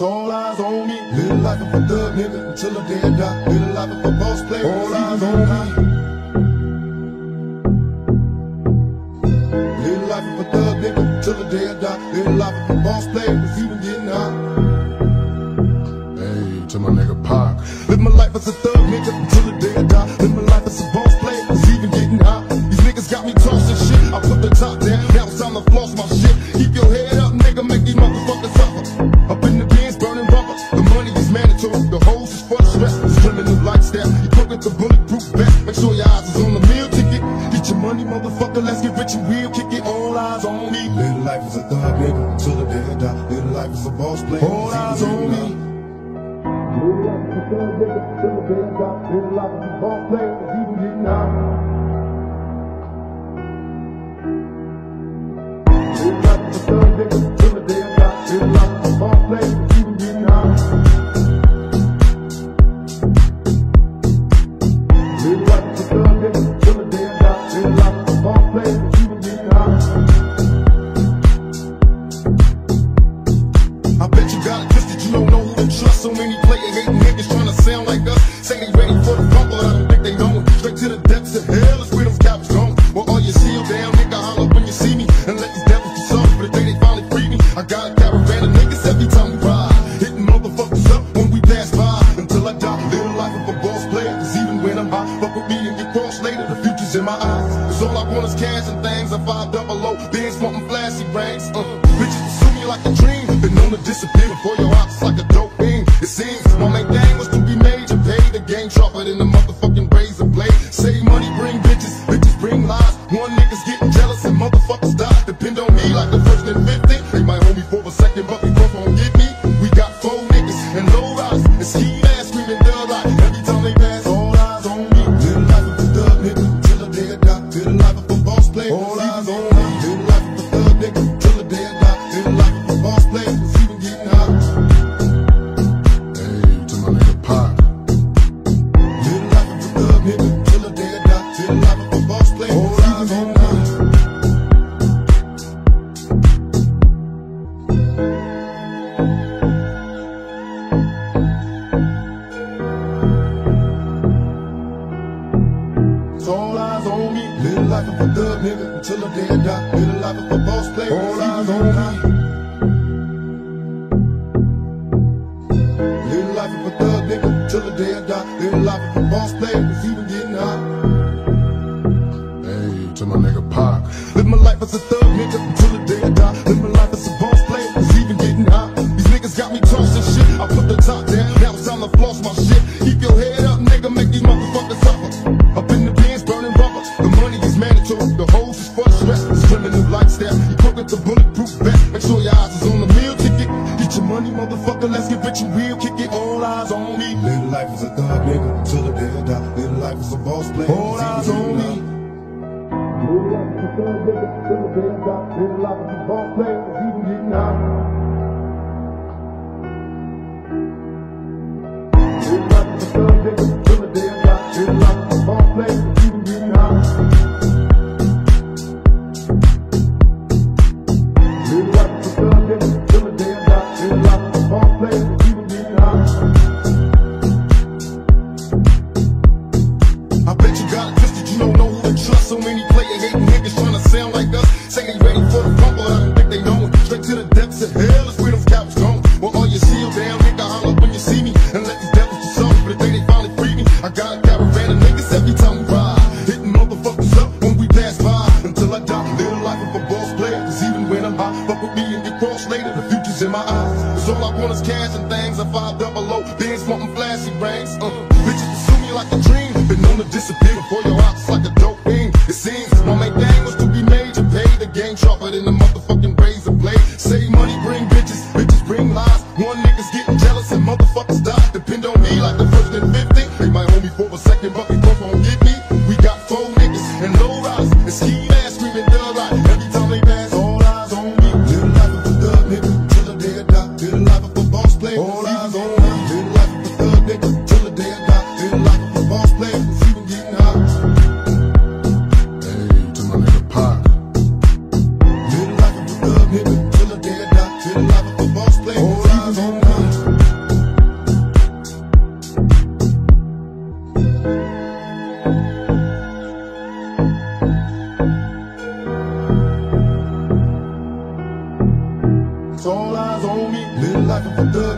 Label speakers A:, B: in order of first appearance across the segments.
A: It's all eyes on me. Live life of a thug nigga until the day I die. Live life of a boss player. All eyes on me. Live life of a thug nigga until the day I die. Live life of a boss player. Was even getting high. Hey, to my nigga Pac. Live my life as a thug nigga on things he the sun, live till the day I die, till I live from boss player, cause he you will, kick it, all eyes on me. Little life is a thug, nigga, till the day I die. Little life is a boss player, all eyes on me. Little life is a thug, nigga, till the day I die. Little life is a boss player, it's even getting high. Little life is a thug, nigga. Fuck with me and get cross later, the future's in my eyes. Cause all I want is cash and things, I five double oh. O, bands wanting flashy rings. Uh, bitches pursue me like a dream, been known to disappear before your eyes.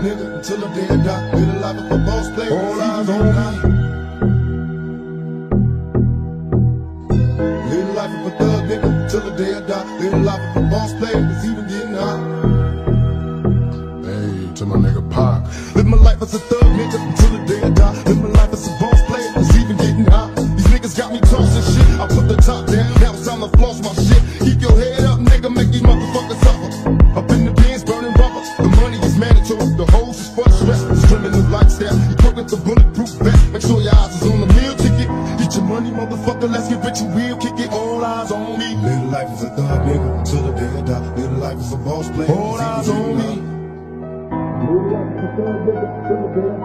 A: Nigga until the day I die. Live the life of a boss. All eyes on me. Life of a thug nigga till the day I die. Live the life of a boss player even getting hot. Hey, to my nigga Pac. Live my life as a thug nigga until the day I die. Live my life as a boss player even getting hot. These niggas got me tossing shit. I put the top down, now it's time to floss my shit.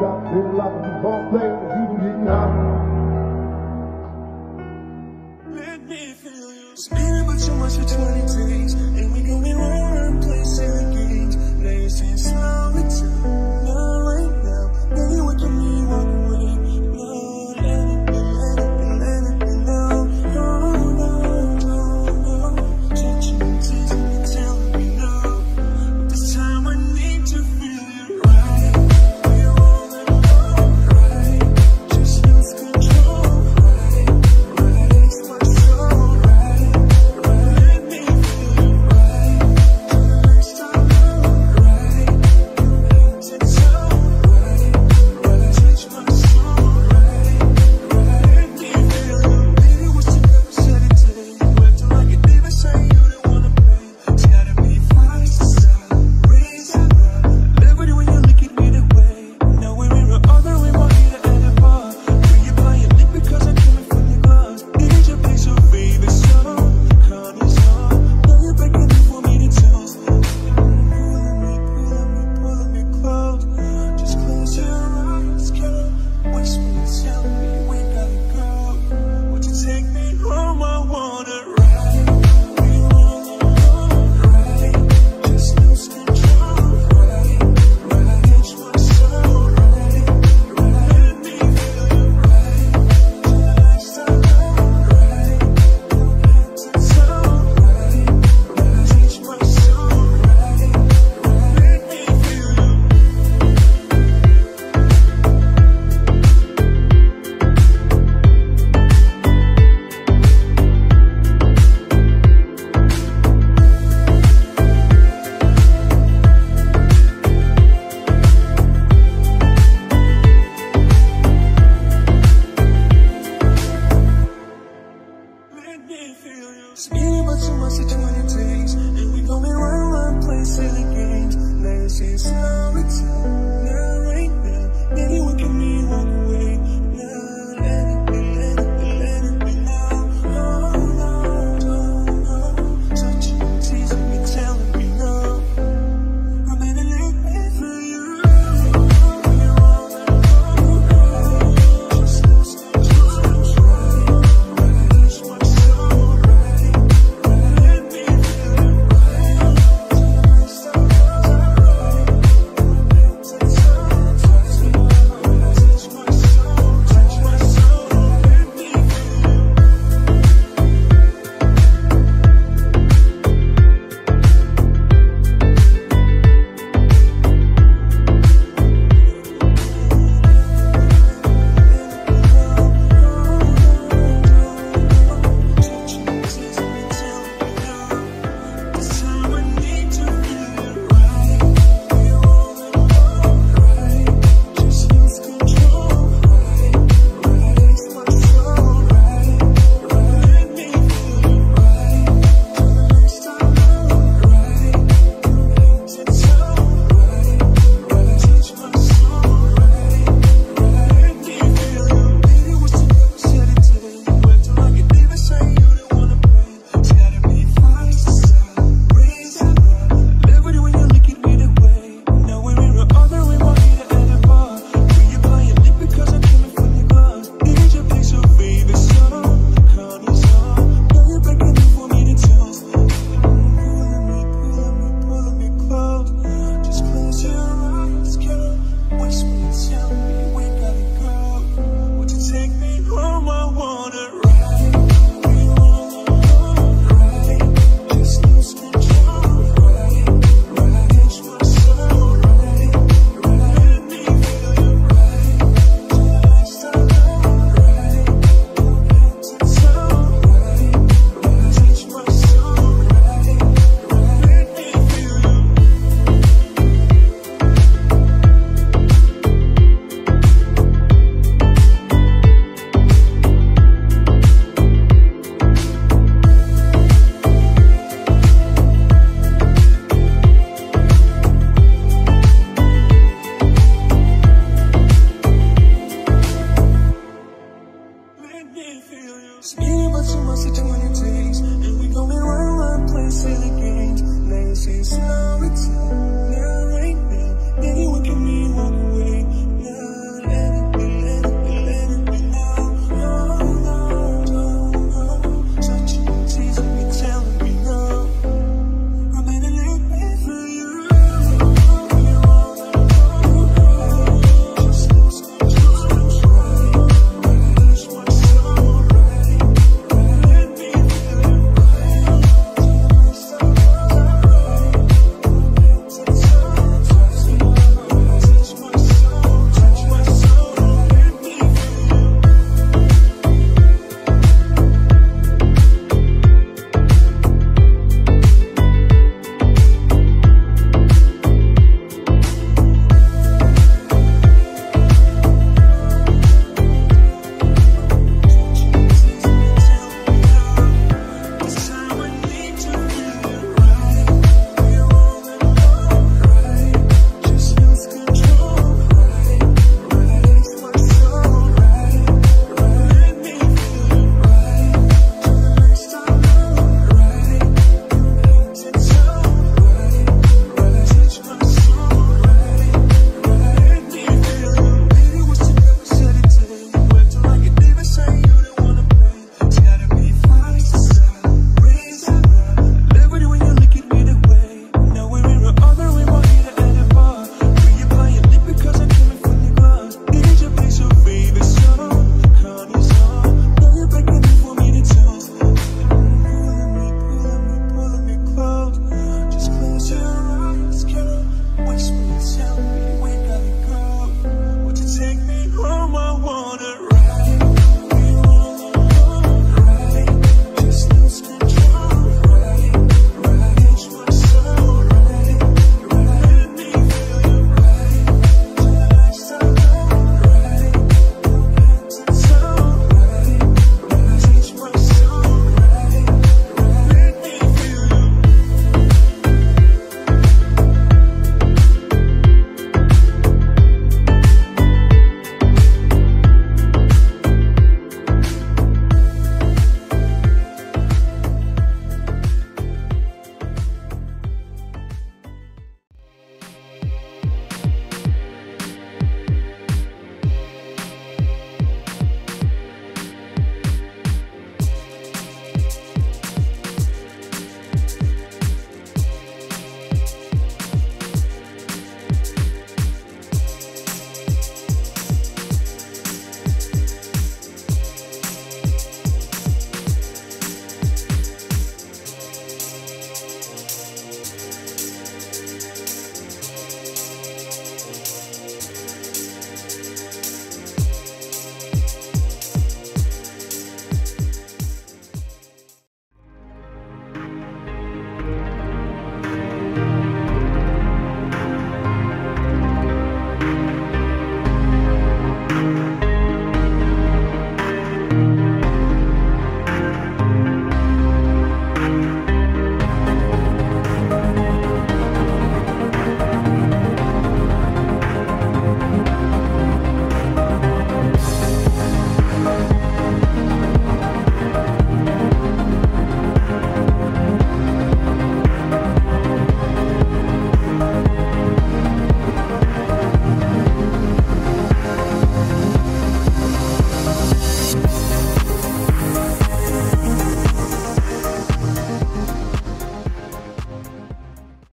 A: The day I die. Live life as a boss player, it's even getting hot.
B: Speaking about too much for 23